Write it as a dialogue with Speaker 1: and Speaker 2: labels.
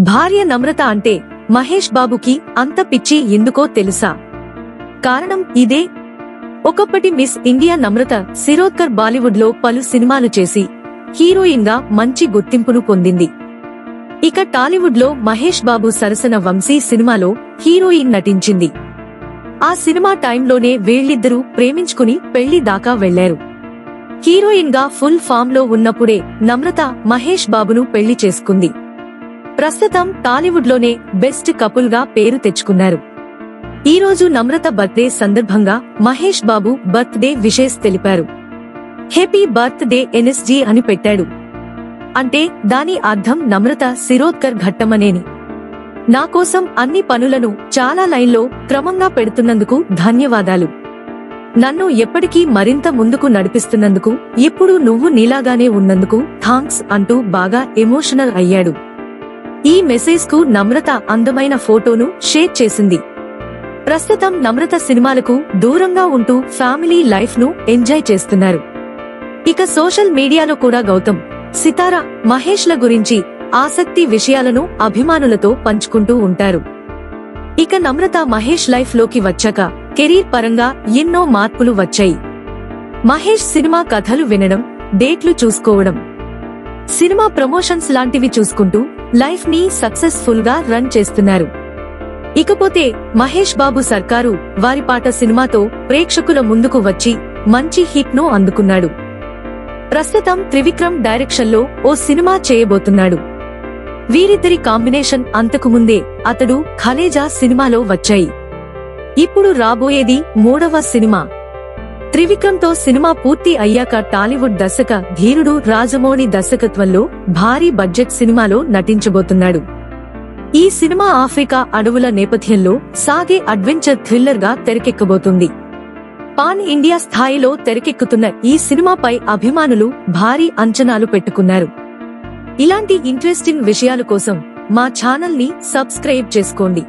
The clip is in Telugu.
Speaker 1: భార్య నమ్రత అంటే మహేష్ బాబుకి అంత పిచ్చి ఎందుకో తెలుసా? కారణం ఇదే. ఒకప్పటి మిస్ ఇండియా నమ్రత సిరోద్కర్ బాలీవుడ్లో పలు సినిమాలు చేసి హీరోయిన్గా మంచి గుర్తింపును పొందింది. ఇక టాలీవుడ్లో మహేష్ బాబు సరసన వంశీ సినిమాలో హీరోయిన్ నటించింది. ఆ సినిమా టైంలోనే వీళ్ళిద్దరూ ప్రేమించుకుని పెళ్ళి దాకా వెళ్ళారు. హీరోయిన్గా ఫుల్ ఫామ్లో ఉన్నప్పుడే నమ్రత మహేష్ బాబును పెళ్ళి చేసుకుంది. ప్రస్తుతం టాలీవుడ్లోనే బెస్ట్ కపుల్గా పేరు తెచ్చుకున్నారు. ఈ రోజు నమ్రత బర్త్డే సందర్భంగా Mahesh Babu birthday wishes తెలిపారు. హ్యాపీ బర్త్ డే ఎన్ఎస్జీ అని పెట్టాడు. అంటే దాని అర్థం నమ్రత శిరోద్కర్ ఘట్టమనేని. నా కోసం అన్ని పనులను చాలా లైన్లో క్రమంగా పెడుతున్నందుకు ధన్యవాదాలు. నన్ను ఎప్పటికీ మరింత ముందుకు నడిపిస్తున్నందుకు ఇప్పుడు నువ్వు నీలాగానే ఉన్నందుకు థాంక్స్ అంటూ బాగా ఎమోషనల్ అయ్యాడు. ఈ మెసేజ్కు నమ్రత అందమైన ఫోటోను షేర్ చేసింది. ప్రస్తుతం నమ్రత సినిమాలకు దూరంగా ఉంటూ ఫ్యామిలీ లైఫ్ను ఎంజాయ్ చేస్తున్నారు. ఇక సోషల్ మీడియాలో కూడా గౌతమ్ సితారా మహేష్ల గురించి ఆసక్తి విషయాలను అభిమానులతో పంచుకుంటూ ఉంటారు. ఇక నమ్రత మహేష్ లైఫ్లోకి వచ్చాక కెరీర్ పరంగా ఎన్నో మార్పులు వచ్చాయి. మహేష్ సినిమా కథలు వినడం డేట్లు చూసుకోవడం సినిమా ప్రమోషన్స్ లాంటివి చూసుకుంటూ లైఫ్ని సక్సెస్ఫుల్గా రన్ చేస్తున్నారు. ఇకపోతే మహేష్ బాబు సర్కారు వారి పాట సినిమాతో ప్రేక్షకుల ముందుకు వచ్చి మంచి హిట్ను అందుకున్నాడు. ప్రస్తుతం త్రివిక్రమ్ డైరెక్షన్లో ఓ సినిమా చేయబోతున్నాడు. వీరిద్దరి కాంబినేషన్ అంతకుముందే అతడు ఖలేజా సినిమాలో వచ్చాయి. ఇప్పుడు రాబోయేది మూడవ సినిమా. త్రివిక్రమ్తో సినిమా పూర్తి అయ్యాక టాలీవుడ్ దర్శక ధీరుడు రాజమౌళి దర్శకత్వంలో భారీ బడ్జెట్ సినిమాలో నటించబోతున్నాడు. ఈ సినిమా ఆఫ్రికా అడవుల నేపథ్యంలో సాగే అడ్వెంచర్ థ్రిల్లర్గా తెరకెక్కబోతుంది. పాన్ ఇండియా స్థాయిలో తెరకెక్కుతున్న ఈ సినిమాపై అభిమానులు భారీ అంచనాలు పెట్టుకున్నారు. ఇలాంటి ఇంట్రెస్టింగ్ విషయాల కోసం మా ఛానల్ని సబ్స్క్రైబ్ చేసుకోండి.